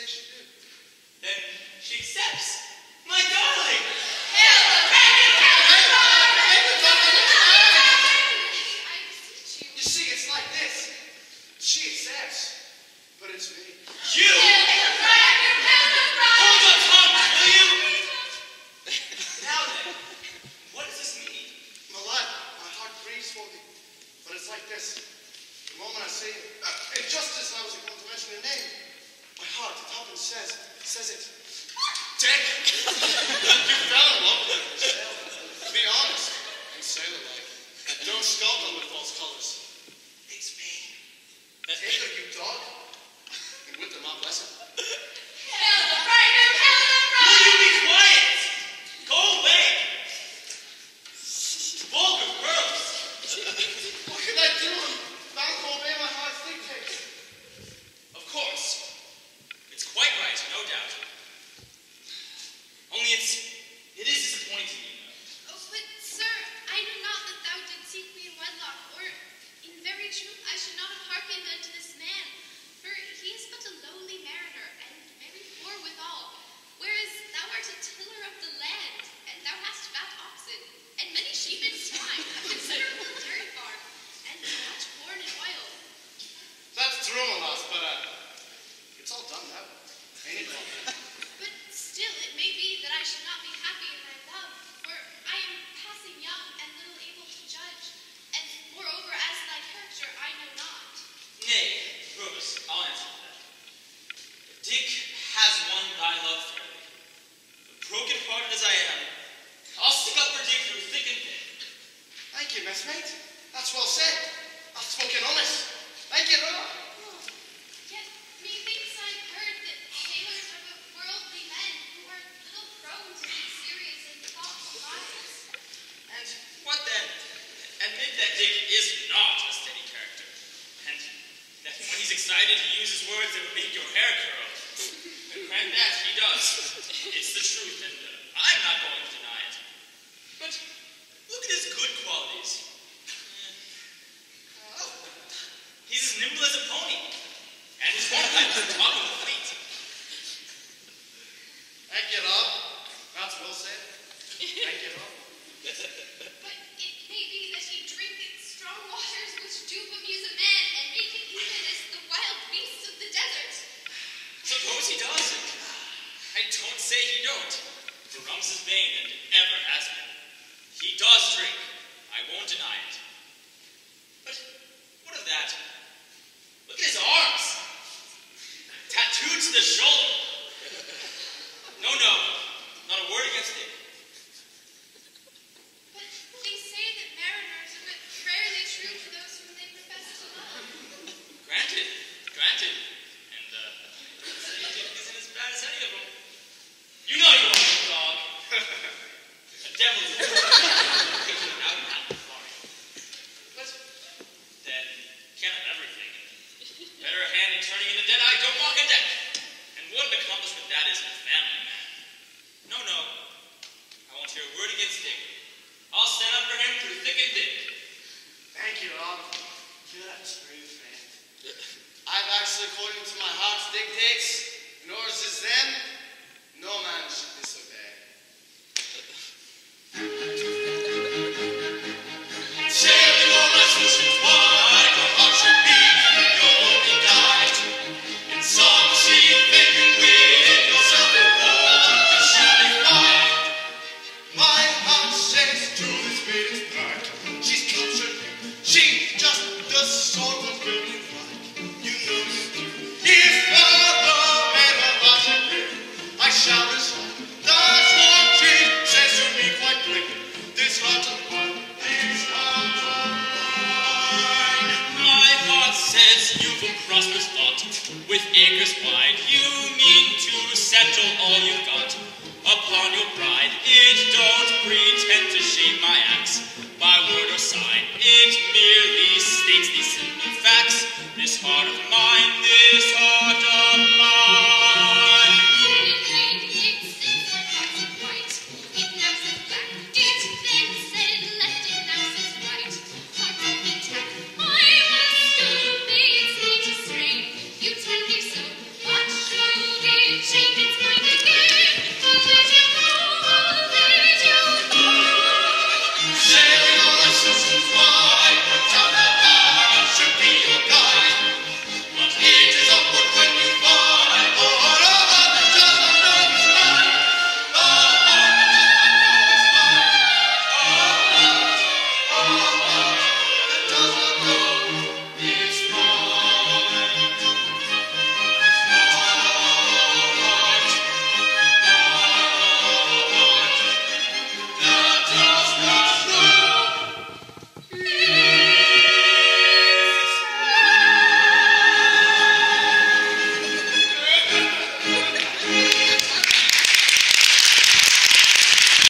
say she do? Then she accepts. My darling! I beseech you. You see, it's like this. She accepts, but it's me. You! Hold your tongue, will you? Now then, what does this mean? My lad, my heart grieves for thee. But it's like this. The moment I see it, uh, and just as I was going to mention her name, my heart, it often says, it. Dick! you fell in love with her. Be honest and sailor-like. Don't skulk on the false colors. It's me. Take her, you dog. And with her, my blessing. Will you be quiet? Go away! Vulgar girls! What can I do? I'm bound to obey my heart's dictates. Of course. It's quite right, no doubt. Only it's it is disappointing, you know. Oh, but sir, I knew not that thou didst seek me in wedlock, or in very truth I should not have hearkened unto this man, for he is but a lowly mariner, and very poor withal. Whereas thou art a tiller of the land, and thou hast fat oxen, and many sheep and swine, a considerable dairy farm, and much corn and oil. That's true, my lass, but uh, it's all done now. Ain't it, Bob? But still, it may be that I should not be happy in thy love, for I am passing young and little able to judge, and moreover, as to thy character, I know not. Nay, Rose, I'll answer for that. Dick has won thy love fairly. But broken hearted as I am, I'll stick up for Dick through thick and thin. Thank you, messmate. That's well said. I've spoken honest. Thank you, Lord. Yet methinks I've heard that sailors are but worldly men who are little prone to be serious and thoughtful lives. And what then? Admit that Dick is not a steady character. And that when he's excited, he uses words that would make your hair curl. And grant that, he does. It's the truth, and uh, I'm not going to deny it. But look at his good qualities. Oh, he's as nimble as a pony. And his hornpipe is the top of the fleet. Thank you, Rob. That's well said. Thank you, Rob. But it may be that he drinketh strong waters which do amuse a man and make him even as the wild beasts of the desert. Suppose he does. I don't say he don't. For rum's his vein and ever has been. He does drink. I won't deny it. But what of that? Look at his arms. Tattooed to the shoulder. No, no. Not a word against him. But they say that mariners are but rarely true to those whom they profess to love. Granted. Granted. And, uh, don't say Dick isn't as bad as any of them. You know you are, you dog. a devil is taking out and out sorry. But then can't have everything. Better a hand in turning in the dead eye, don't walk a deck. And what an accomplishment that is in a family. No, no. I won't hear a word against Dick. I'll stand up for him through thick and thin. Thank you, Rob. You're a true friend. I've acted according to my heart's dictates, nor is them. No man should with acres wide. You mean to settle all you've got upon your pride. It don't pretend to shame my axe.